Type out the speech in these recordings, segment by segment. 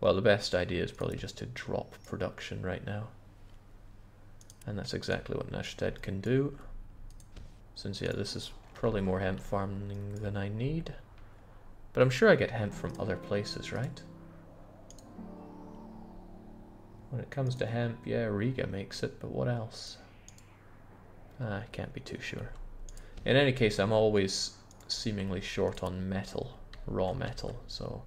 Well, the best idea is probably just to drop production right now. And that's exactly what Nashted can do. Since, yeah, this is probably more hemp farming than I need. But I'm sure I get hemp from other places, right? When it comes to hemp, yeah, Riga makes it, but what else? Ah, I can't be too sure. In any case, I'm always seemingly short on metal, raw metal, so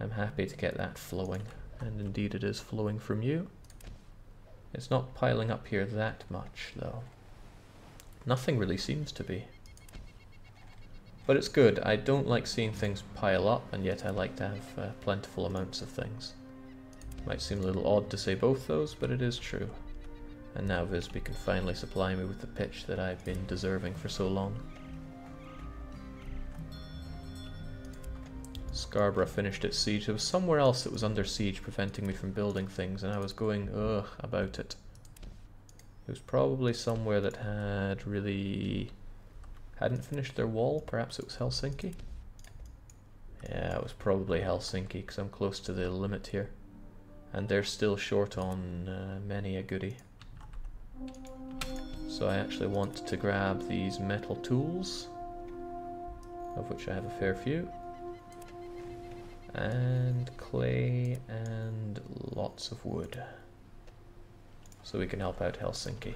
I'm happy to get that flowing. And indeed it is flowing from you. It's not piling up here that much, though. Nothing really seems to be. But it's good. I don't like seeing things pile up, and yet I like to have uh, plentiful amounts of things. Might seem a little odd to say both those, but it is true. And now Visby can finally supply me with the pitch that I've been deserving for so long. Scarborough finished its siege. There was somewhere else that was under siege preventing me from building things, and I was going, ugh, about it. It was probably somewhere that had really... hadn't finished their wall. Perhaps it was Helsinki? Yeah, it was probably Helsinki, because I'm close to the limit here. And they're still short on uh, many a goodie. So I actually want to grab these metal tools, of which I have a fair few and clay and lots of wood so we can help out Helsinki.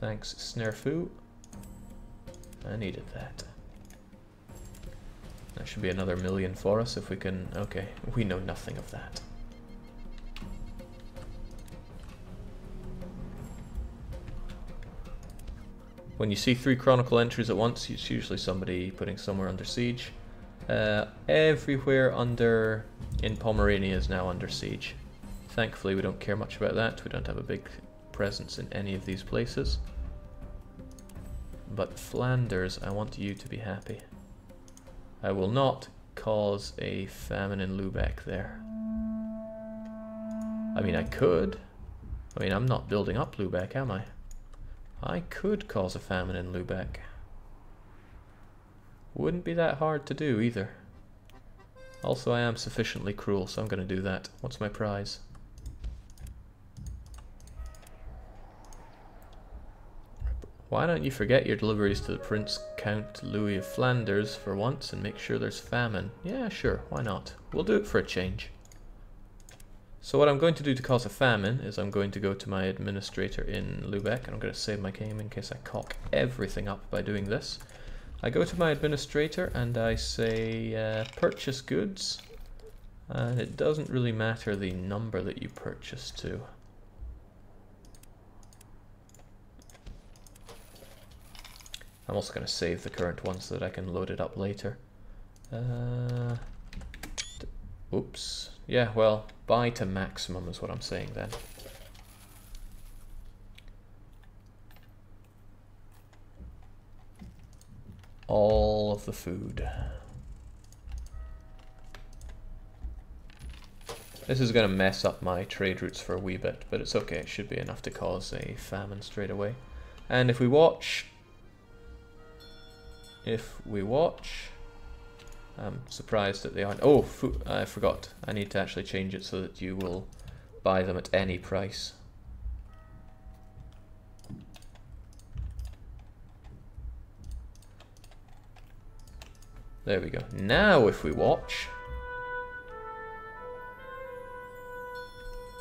Thanks Snerfu. I needed that. That should be another million for us if we can... Okay, we know nothing of that. When you see three Chronicle entries at once, it's usually somebody putting somewhere under siege. Uh, everywhere under in Pomerania is now under siege. Thankfully, we don't care much about that. We don't have a big presence in any of these places. But Flanders, I want you to be happy. I will not cause a famine in Lubeck there. I mean, I could. I mean, I'm not building up Lubeck, am I? I could cause a famine in Lubeck. Wouldn't be that hard to do either. Also, I am sufficiently cruel, so I'm going to do that. What's my prize? Why don't you forget your deliveries to the Prince Count Louis of Flanders for once and make sure there's famine? Yeah, sure, why not? We'll do it for a change. So what I'm going to do to cause a famine is I'm going to go to my administrator in Lubeck and I'm going to save my game in case I cock everything up by doing this. I go to my administrator and I say uh, purchase goods and it doesn't really matter the number that you purchase to. I'm also going to save the current one so that I can load it up later. Uh, oops. Yeah, well, buy to maximum is what I'm saying then. All of the food. This is going to mess up my trade routes for a wee bit, but it's okay. It should be enough to cause a famine straight away. And if we watch... If we watch... I'm surprised that they aren't. Oh, I forgot. I need to actually change it so that you will buy them at any price. There we go. Now if we watch...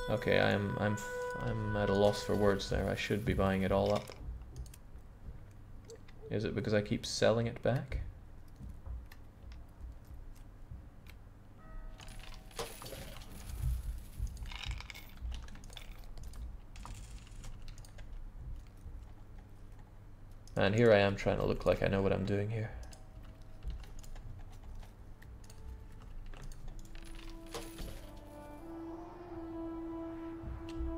Okay, I'm I'm I'm at a loss for words there. I should be buying it all up. Is it because I keep selling it back? And here I am trying to look like I know what I'm doing here.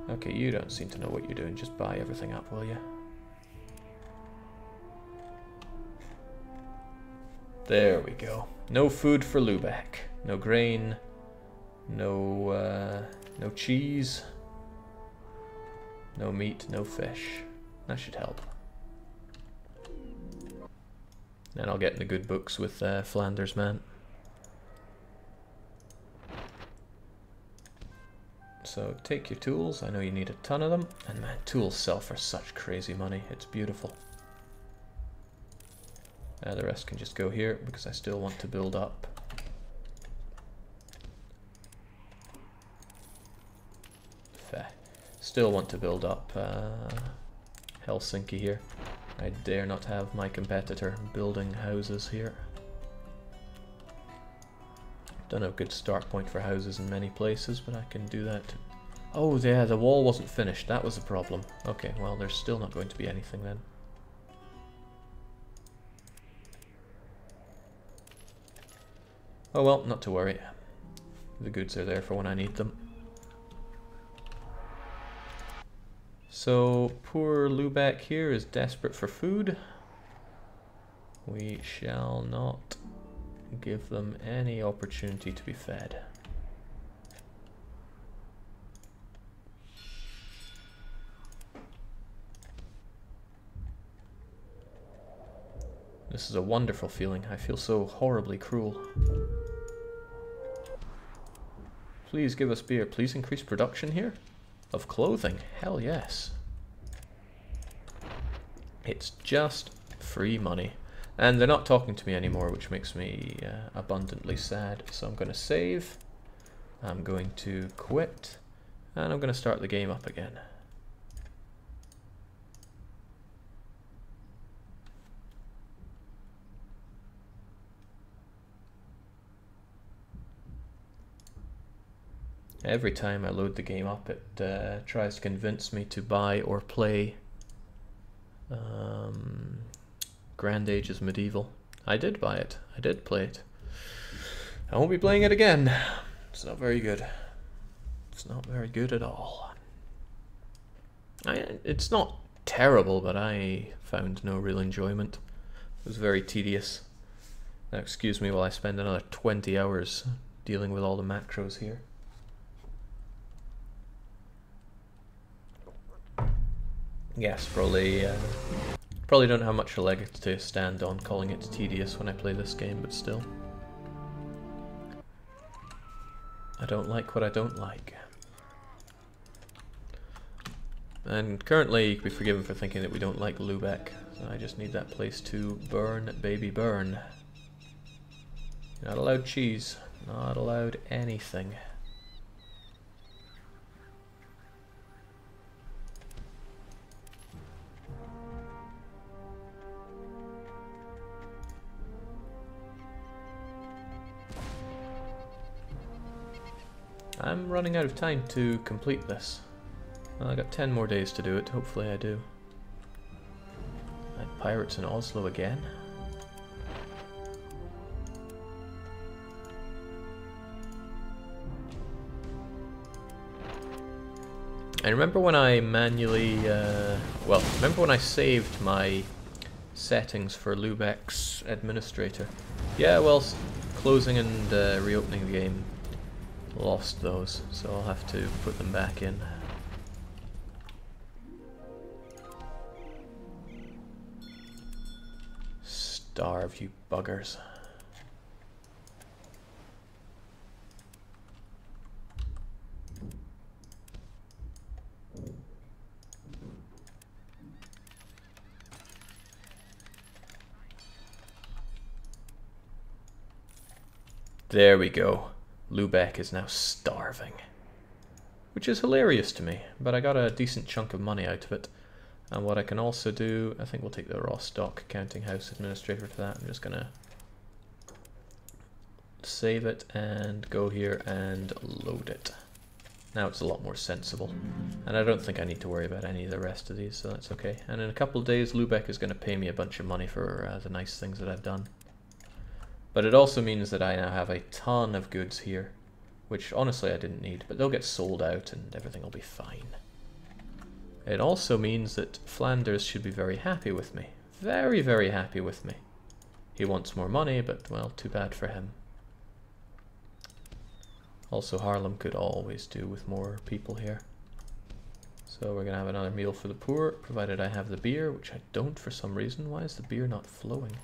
Okay, you don't seem to know what you're doing. Just buy everything up, will you? There we go. No food for Lubeck. No grain. No, uh, no cheese. No meat, no fish. That should help and I'll get in the good books with uh, Flanders man. So take your tools, I know you need a ton of them, and man, tools sell for such crazy money, it's beautiful. Uh, the rest can just go here because I still want to build up. Still want to build up uh, Helsinki here. I dare not have my competitor building houses here. Don't have a good start point for houses in many places, but I can do that. Oh yeah, the wall wasn't finished. That was the problem. Okay, well there's still not going to be anything then. Oh well, not to worry. The goods are there for when I need them. So poor Lubeck here is desperate for food. We shall not give them any opportunity to be fed. This is a wonderful feeling. I feel so horribly cruel. Please give us beer. Please increase production here. Of clothing? Hell yes. It's just free money. And they're not talking to me anymore, which makes me uh, abundantly sad. So I'm going to save. I'm going to quit. And I'm going to start the game up again. Every time I load the game up, it uh, tries to convince me to buy or play um, Grand Ages Medieval. I did buy it. I did play it. I won't be playing it again. It's not very good. It's not very good at all. I, it's not terrible, but I found no real enjoyment. It was very tedious. Now excuse me while I spend another 20 hours dealing with all the macros here. Yes, probably. Uh, probably don't have much a leg to stand on calling it tedious when I play this game, but still. I don't like what I don't like. And currently, you can be forgiven for thinking that we don't like Lubeck. So I just need that place to burn, baby, burn. Not allowed cheese. Not allowed anything. Running out of time to complete this. Well, I got 10 more days to do it, hopefully I do. Pirates in Oslo again. I remember when I manually, uh, well, remember when I saved my settings for Lubeck's administrator? Yeah, well, closing and uh, reopening the game lost those, so I'll have to put them back in. Starve, you buggers. There we go. Lubeck is now starving. Which is hilarious to me, but I got a decent chunk of money out of it. And what I can also do, I think we'll take the Rostock Counting House Administrator for that. I'm just gonna save it and go here and load it. Now it's a lot more sensible. And I don't think I need to worry about any of the rest of these, so that's okay. And in a couple of days, Lubeck is going to pay me a bunch of money for uh, the nice things that I've done. But it also means that I now have a ton of goods here, which honestly I didn't need, but they'll get sold out and everything will be fine. It also means that Flanders should be very happy with me. Very, very happy with me. He wants more money, but well, too bad for him. Also, Haarlem could always do with more people here. So we're going to have another meal for the poor, provided I have the beer, which I don't for some reason. Why is the beer not flowing?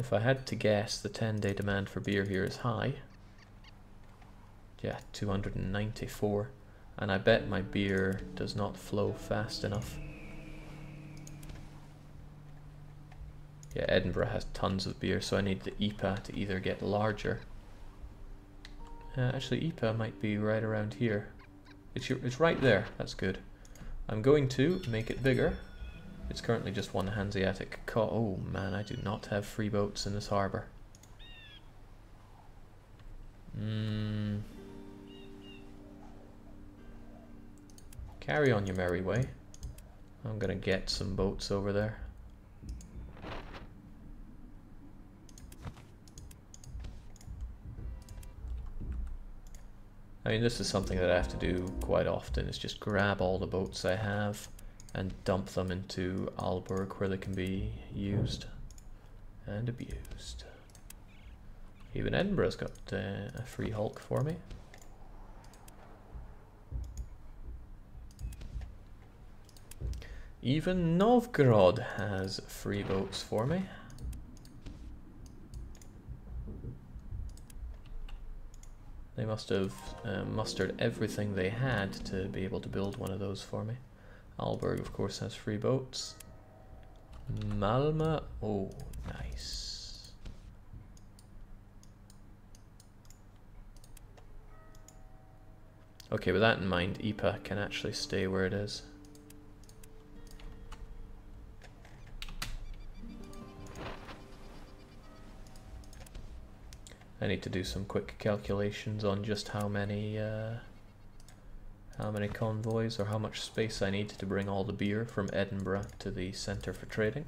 If I had to guess, the 10 day demand for beer here is high. Yeah, 294. And I bet my beer does not flow fast enough. Yeah, Edinburgh has tons of beer, so I need the IPA to either get larger. Uh, actually, IPA might be right around here. It's, your, it's right there, that's good. I'm going to make it bigger. It's currently just one Hanseatic co- Oh man, I do not have free boats in this harbour. Mm. Carry on your merry way. I'm gonna get some boats over there. I mean, this is something that I have to do quite often, is just grab all the boats I have and dump them into Aalborg where they can be used and abused. Even Edinburgh's got uh, a free hulk for me. Even Novgorod has free boats for me. They must have uh, mustered everything they had to be able to build one of those for me. Aalborg, of course, has free boats. Malma, oh, nice. Okay, with that in mind, IPA can actually stay where it is. I need to do some quick calculations on just how many uh, how many convoys or how much space I need to bring all the beer from Edinburgh to the centre for trading.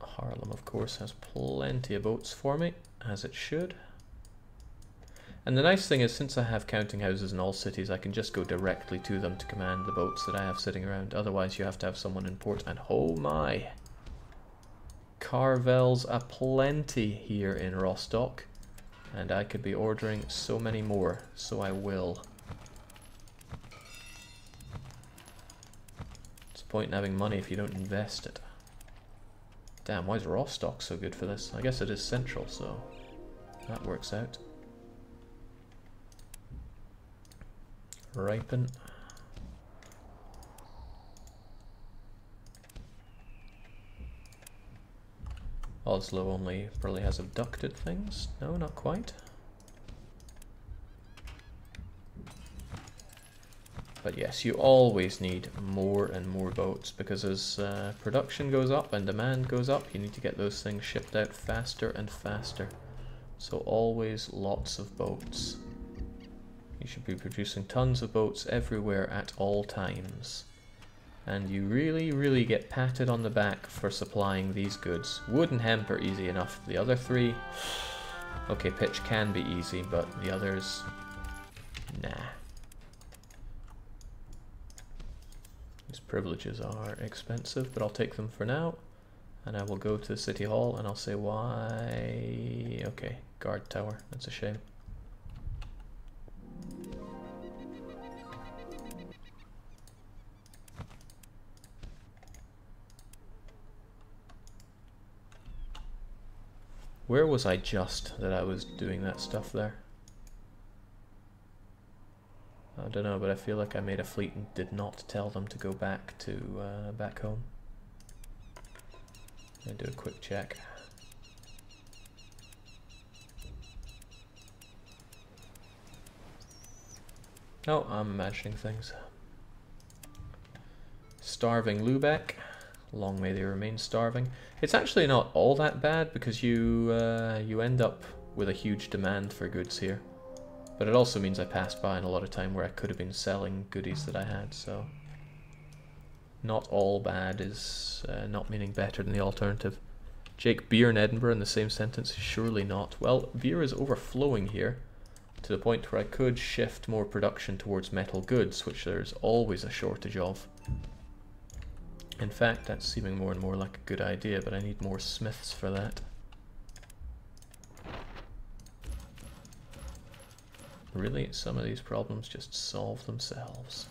Haarlem, of course, has plenty of boats for me, as it should. And the nice thing is, since I have counting houses in all cities, I can just go directly to them to command the boats that I have sitting around. Otherwise, you have to have someone in port, and oh my! Carvels aplenty here in Rostock. And I could be ordering so many more, so I will. What's the point in having money if you don't invest it? Damn, why is Rostock so good for this? I guess it is central, so that works out. Ripen. Oslo only probably has abducted things. No, not quite. But yes, you always need more and more boats because as uh, production goes up and demand goes up, you need to get those things shipped out faster and faster. So always lots of boats. You should be producing tons of boats everywhere at all times and you really, really get patted on the back for supplying these goods. Wood and hemp are easy enough. The other three, okay, pitch can be easy, but the others, nah. These privileges are expensive, but I'll take them for now. And I will go to the city hall and I'll say why... Okay, guard tower, that's a shame. Where was I just that I was doing that stuff there? I don't know, but I feel like I made a fleet and did not tell them to go back to uh, back home. Let me do a quick check. Oh, I'm imagining things. Starving Lubeck. Long may they remain starving. It's actually not all that bad because you uh, you end up with a huge demand for goods here. But it also means I passed by in a lot of time where I could have been selling goodies that I had, so... Not all bad is uh, not meaning better than the alternative. Jake, beer in Edinburgh in the same sentence? Is surely not. Well, beer is overflowing here to the point where I could shift more production towards metal goods, which there's always a shortage of. In fact, that's seeming more and more like a good idea, but I need more smiths for that. Really, some of these problems just solve themselves.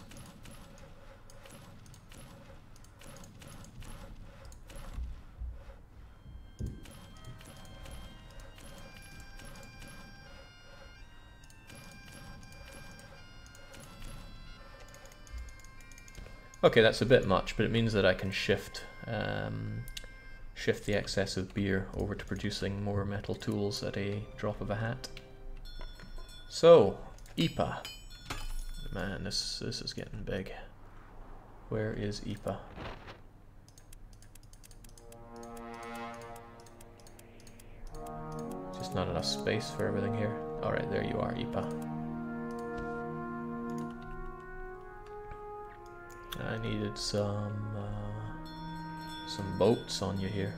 Okay, that's a bit much, but it means that I can shift um, shift the excess of beer over to producing more metal tools at a drop of a hat. So, IPA. Man, this this is getting big. Where is IPA? Just not enough space for everything here. Alright, there you are, IPA. I needed some uh, some boats on you here.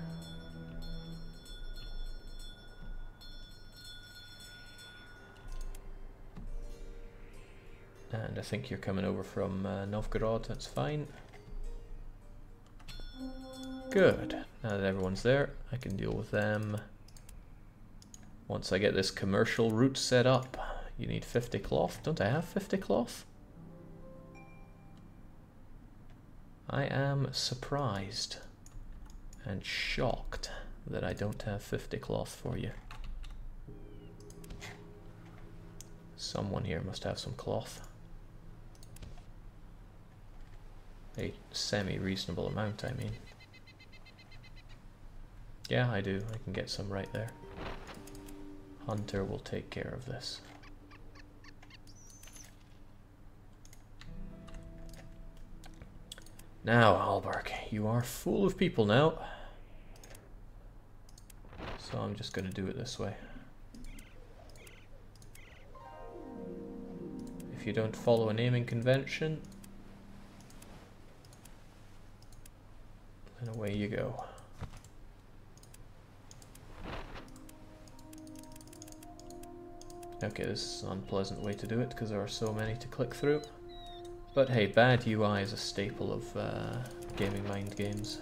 And I think you're coming over from uh, Novgorod, that's fine. Good. Now that everyone's there, I can deal with them. Once I get this commercial route set up, you need 50 cloth. Don't I have 50 cloth? I am surprised and shocked that I don't have 50 cloth for you. Someone here must have some cloth. A semi-reasonable amount, I mean. Yeah, I do. I can get some right there. Hunter will take care of this. Now, Hallberg, you are full of people now. So I'm just going to do it this way. If you don't follow a naming convention, then away you go. Okay, this is an unpleasant way to do it because there are so many to click through. But hey, bad UI is a staple of uh, gaming mind games.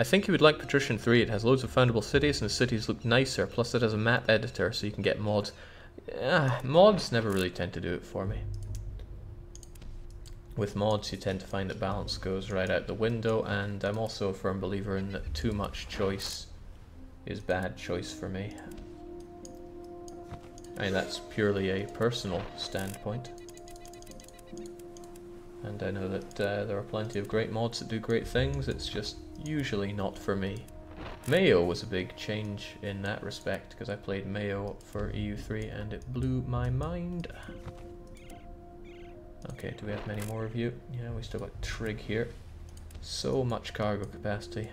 I think you would like Patrician 3. It has loads of foundable cities and the cities look nicer. Plus it has a map editor so you can get mods. Yeah, mods never really tend to do it for me. With mods you tend to find that balance goes right out the window and I'm also a firm believer in that too much choice is bad choice for me. I mean that's purely a personal standpoint. And I know that uh, there are plenty of great mods that do great things, it's just usually not for me. MEIOU was a big change in that respect because I played MEIOU for EU3 and it blew my mind. Okay, do we have many more of you? Yeah, we still got Trig here. So much cargo capacity.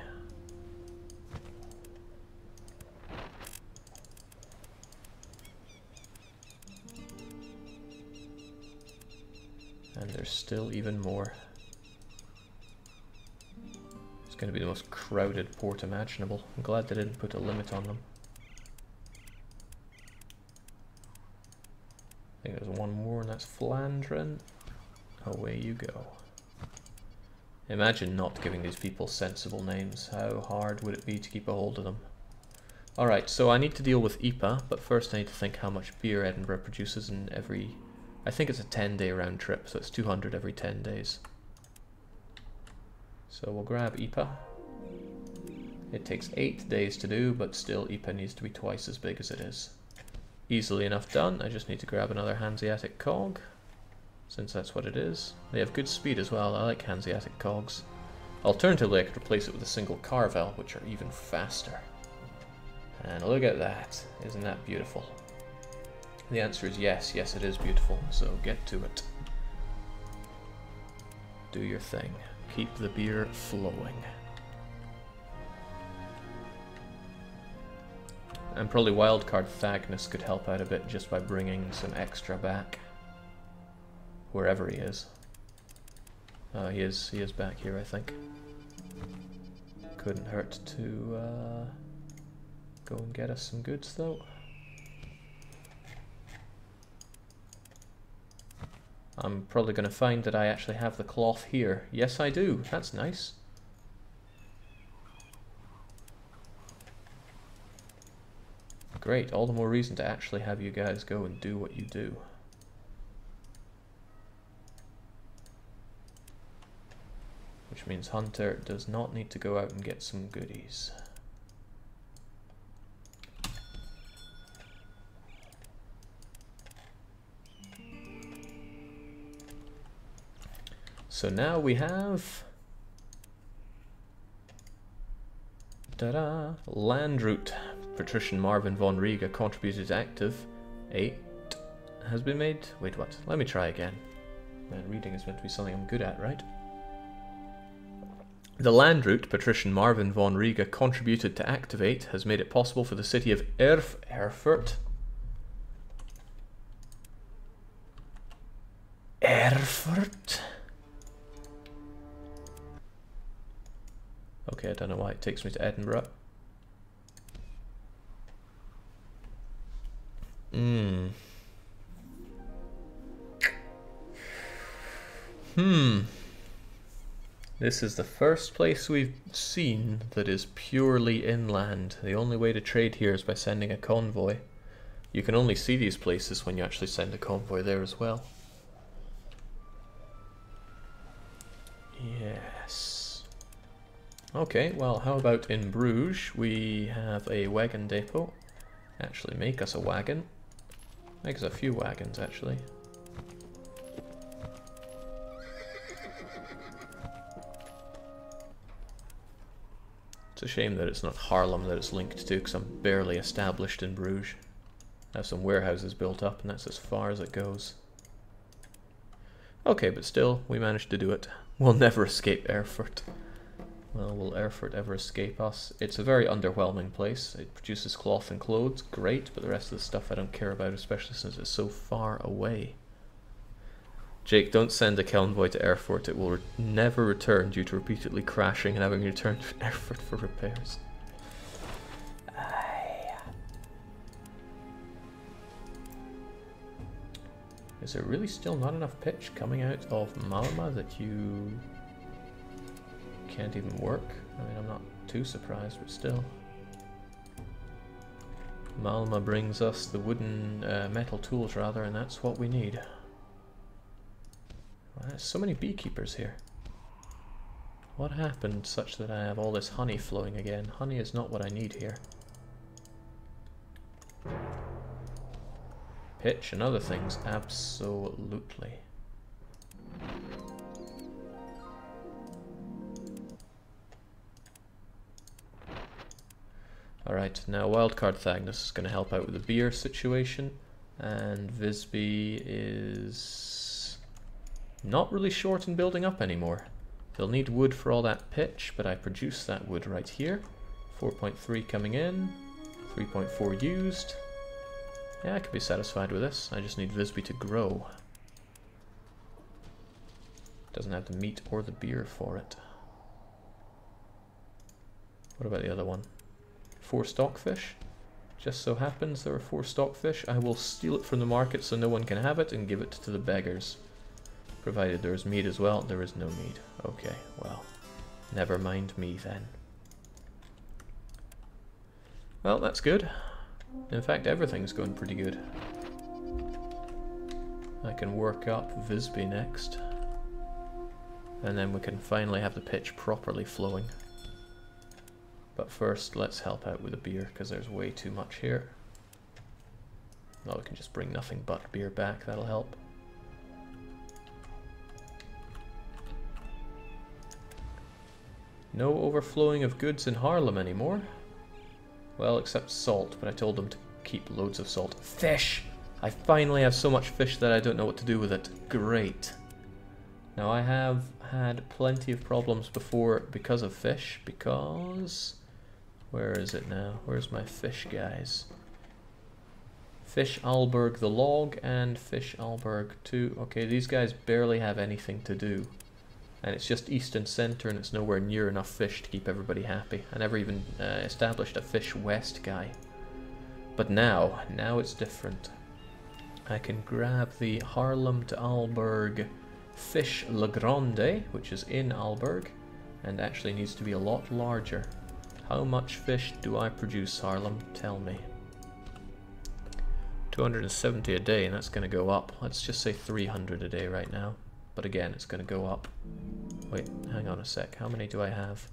And there's still even more. It's going to be the most crowded port imaginable. I'm glad they didn't put a limit on them. I think there's one more and that's Flandrin. Away you go. Imagine not giving these people sensible names. How hard would it be to keep a hold of them? Alright, so I need to deal with IPA, but first I need to think how much beer Edinburgh produces in every... I think it's a 10 day round trip, so it's 200 every 10 days. So we'll grab IPA. It takes 8 days to do, but still IPA needs to be twice as big as it is. Easily enough done, I just need to grab another Hanseatic cog, since that's what it is. They have good speed as well, I like Hanseatic cogs. Alternatively, I could replace it with a single Carvel, which are even faster. And look at that, isn't that beautiful? The answer is yes, yes it is beautiful, so get to it. Do your thing. Keep the beer flowing. And probably Wildcard Thagnus could help out a bit just by bringing some extra back. Wherever he is. Oh, he is, he is back here, I think. Couldn't hurt to uh, go and get us some goods, though. I'm probably going to find that I actually have the cloth here. Yes, I do. That's nice. Great, all the more reason to actually have you guys go and do what you do. Which means Hunter does not need to go out and get some goodies. So now we have Ta-da! Land route. Patrician Marvin von Riga contributed active. Eight has been made. Wait, what? Let me try again. Man, reading is meant to be something I'm good at, right? The land route Patrician Marvin von Riga contributed to activate has made it possible for the city of Erf Erfurt Erfurt Okay, I don't know why it takes me to Edinburgh. Hmm. Hmm. This is the first place we've seen that is purely inland. The only way to trade here is by sending a convoy. You can only see these places when you actually send a convoy there as well. Yes. Okay, well, how about in Bruges? We have a wagon depot. Actually, make us a wagon. Make us a few wagons, actually. It's a shame that it's not Haarlem that it's linked to, because I'm barely established in Bruges. I have some warehouses built up, and that's as far as it goes. Okay, but still, we managed to do it. We'll never escape Erfurt. Well, will Erfurt ever escape us? It's a very underwhelming place. It produces cloth and clothes, great, but the rest of the stuff I don't care about, especially since it's so far away. Jake, don't send a convoy to Erfurt. It will re never return due to repeatedly crashing and having returned to Erfurt for repairs. Is there really still not enough pitch coming out of Malma that you can't even work. I mean, I'm not too surprised, but still. Malma brings us the wooden uh, metal tools, rather, and that's what we need. there's so many beekeepers here. What happened such that I have all this honey flowing again? Honey is not what I need here. Pitch and other things, absolutely. Alright, now Wildcard Thagnus is going to help out with the beer situation. And Visby is not really short in building up anymore. They'll need wood for all that pitch, but I produce that wood right here. 4.3 coming in, 3.4 used. Yeah, I could be satisfied with this. I just need Visby to grow. Doesn't have the meat or the beer for it. What about the other one? Four stockfish. Just so happens there are four stockfish. I will steal it from the market so no one can have it and give it to the beggars. Provided there is meat as well. There is no meat. Okay, well, never mind me then. Well, that's good. In fact, everything's going pretty good. I can work up Visby next. And then we can finally have the pitch properly flowing. But first, let's help out with the beer, because there's way too much here. Well, we can just bring nothing but beer back, that'll help. No overflowing of goods in Haarlem anymore. Well, except salt, but I told them to keep loads of salt. Fish! I finally have so much fish that I don't know what to do with it. Great. Now I have had plenty of problems before because of fish, because where is it now? Where's my fish guys? Fish Aalborg the log and Fish Aalborg 2. Okay, these guys barely have anything to do. And it's just east and center and it's nowhere near enough fish to keep everybody happy. I never even uh, established a Fish West guy. But now, now it's different. I can grab the Haarlem to Aalborg Fish Le Grande, which is in Aalborg, and actually needs to be a lot larger. How much fish do I produce, Haarlem? Tell me. 270 a day, and that's going to go up. Let's just say 300 a day right now. But again, it's going to go up. Wait, hang on a sec. How many do I have?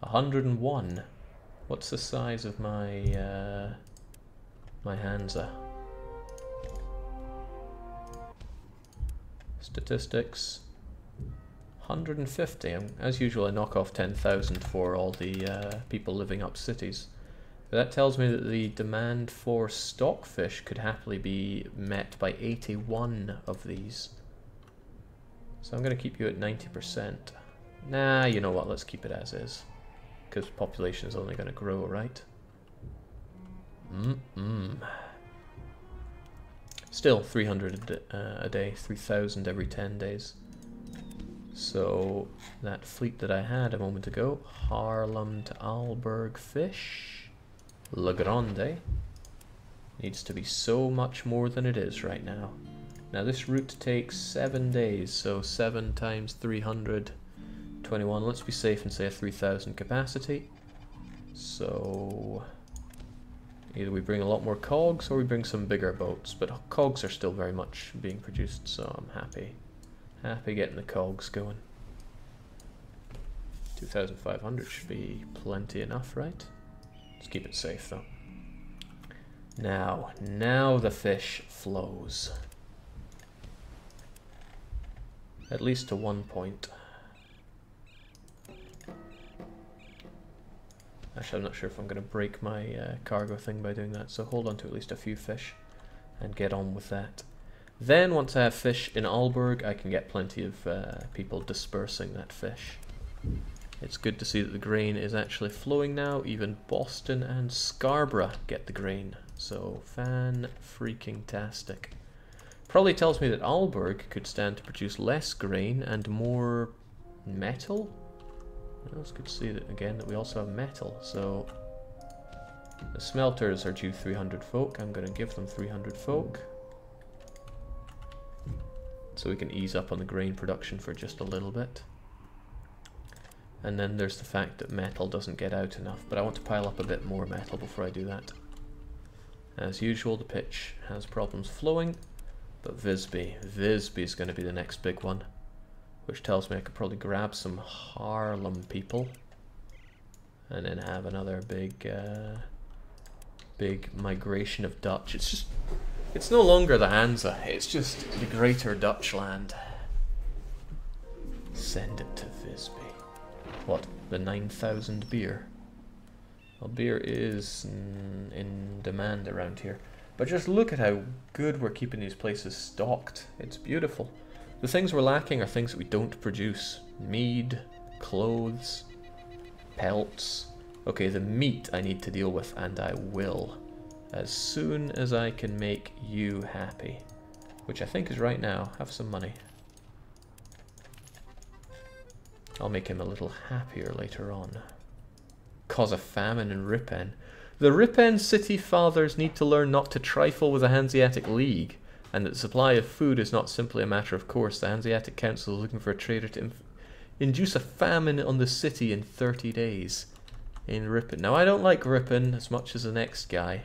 101. What's the size of my uh, my Hansa? Statistics. 150. As usual, I knock off 10,000 for all the uh, people living up cities. That tells me that the demand for stockfish could happily be met by 81 of these. So I'm going to keep you at 90%. Nah, you know what, let's keep it as is. Because population is only going to grow, right? Mm-mm. Still 300 uh, a day, 3,000 every 10 days. So that fleet that I had a moment ago, Haarlem to Aalborg fish, La Grande, needs to be so much more than it is right now. Now this route takes 7 days, so 7 times 321, let's be safe and say a 3000 capacity. So either we bring a lot more cogs or we bring some bigger boats, but cogs are still very much being produced, so I'm happy. Happy getting the cogs going. 2,500 should be plenty enough, right? Let's keep it safe though. Now, now the fish flows. At least to one point. Actually, I'm not sure if I'm going to break my uh, cargo thing by doing that, so hold on to at least a few fish and get on with that. Then, once I have fish in Aalborg, I can get plenty of uh, people dispersing that fish. It's good to see that the grain is actually flowing now. Even Boston and Scarborough get the grain. So, fan-freaking-tastic. Probably tells me that Aalborg could stand to produce less grain and more metal? Well, it's good to see that again that we also have metal. So the smelters are due 300 folk. I'm going to give them 300 folk. So we can ease up on the grain production for just a little bit. And then there's the fact that metal doesn't get out enough, but I want to pile up a bit more metal before I do that. As usual, the pitch has problems flowing, but Visby, Visby is going to be the next big one. Which tells me I could probably grab some Haarlem people. And then have another big, uh, big migration of Dutch. It's just, it's no longer the Hansa. It's just the greater Dutch land. Send it to Visby. What, the 9,000 beer? Well, beer is in demand around here. But just look at how good we're keeping these places stocked. It's beautiful. The things we're lacking are things that we don't produce. Mead, clothes, pelts. Okay, the meat I need to deal with, and I will. As soon as I can make you happy. Which I think is right now. Have some money. I'll make him a little happier later on. Cause a famine in Ripon. The Ripon city fathers need to learn not to trifle with the Hanseatic League, and that the supply of food is not simply a matter of course. The Hanseatic Council is looking for a trader to induce a famine on the city in 30 days in Ripon. Now, I don't like Ripon as much as the next guy.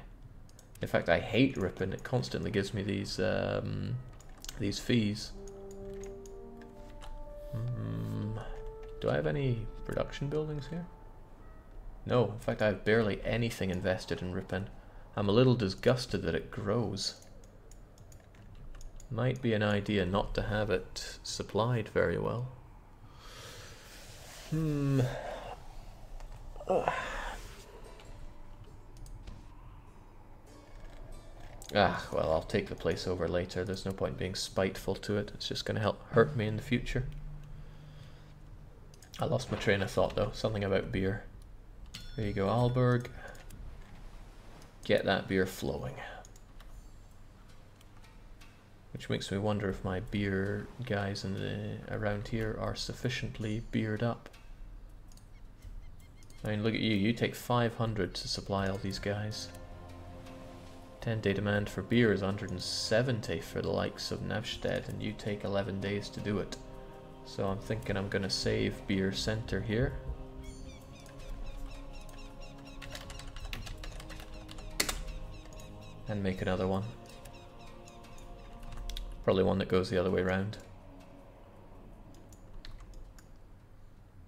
In fact, I hate Ripon. It constantly gives me these um, these fees. Mm. Do I have any production buildings here? No, in fact I have barely anything invested in Ripon. I'm a little disgusted that it grows. Might be an idea not to have it supplied very well. Hmm. Ugh. Ah, well, I'll take the place over later. There's no point being spiteful to it. It's just going to help hurt me in the future. I lost my train of thought, though. Something about beer. There you go, Aalborg. Get that beer flowing. Which makes me wonder if my beer guys in the around here are sufficiently beered up. I mean, look at you. You take 500 to supply all these guys. 10 day demand for beer is 170 for the likes of Navstead, and you take 11 days to do it. So I'm thinking I'm gonna save beer center here. And make another one. Probably one that goes the other way around.